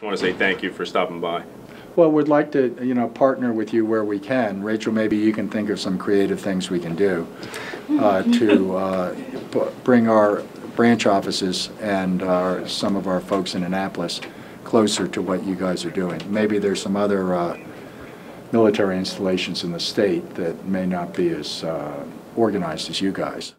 Just want to say thank you for stopping by. Well, we'd like to, you know, partner with you where we can. Rachel, maybe you can think of some creative things we can do uh, mm-hmm. to uh, bring our branch offices and uh, our, some of our folks in Annapolis closer to what you guys are doing. Maybe there's some other uh, military installations in the state that may not be as uh, organized as you guys.